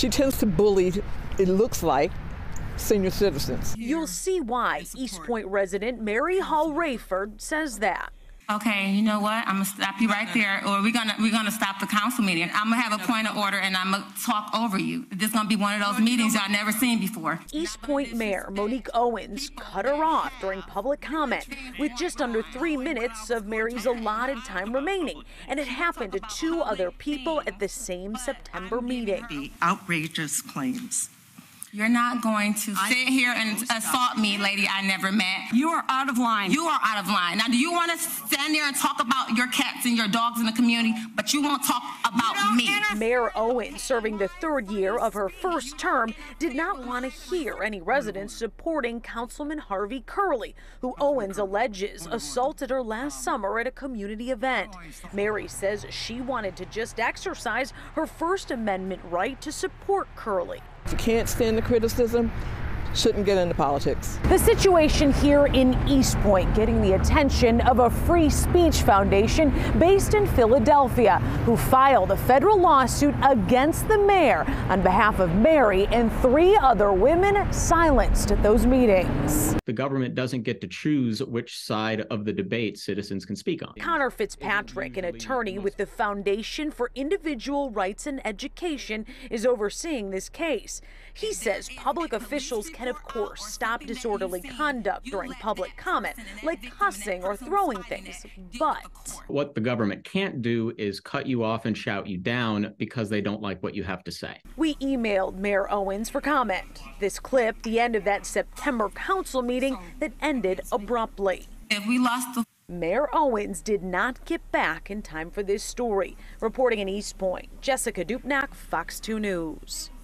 She tends to bully, it looks like, senior citizens. You'll see why Eastpointe resident Mary Hall Rayford says that. Okay, you know what? I'm gonna stop you right there, or we're gonna we're gonna stop the council meeting. I'm gonna have a point of order, and I'm gonna talk over you. This is gonna be one of those meetings y'all never seen before. Eastpointe Mayor Monique Owens cut her off during public comment with just under three minutes of Mary's allotted time remaining, and it happened to two other people at the same September meeting. The outrageous claims. You're not going to sit here and assault me, lady I never met. You are out of line. You are out of line. Now, do you want to stand there and talk about your cats and your dogs in the community, but you won't talk about me? Mayor Owen, serving the third year of her first term, did not want to hear any residents supporting Councilman Harvey Curley, who Owens alleges assaulted her last summer at a community event. Mary says she wanted to just exercise her First Amendment right to support Curley. You can't stand the criticism, shouldn't get into politics. The situation here in Eastpointe getting the attention of a free speech foundation based in Philadelphia who filed a federal lawsuit against the mayor on behalf of Mary and three other women silenced at those meetings. The government doesn't get to choose which side of the debate citizens can speak on. Connor Fitzpatrick, an attorney with the Foundation for Individual Rights and Education, is overseeing this case. He says public officials can, of course, stop disorderly conduct during public comment, like cussing or throwing things. But What the government can't do is cut you off and shout you down because they don't like what you have to say. we emailed Mayor Owens for comment. This clip, the end of that September council meeting that ended abruptly. If we lost the Mayor Owens did not get back in time for this story. Reporting in Eastpointe, Jessica Dupnack, Fox 2 News.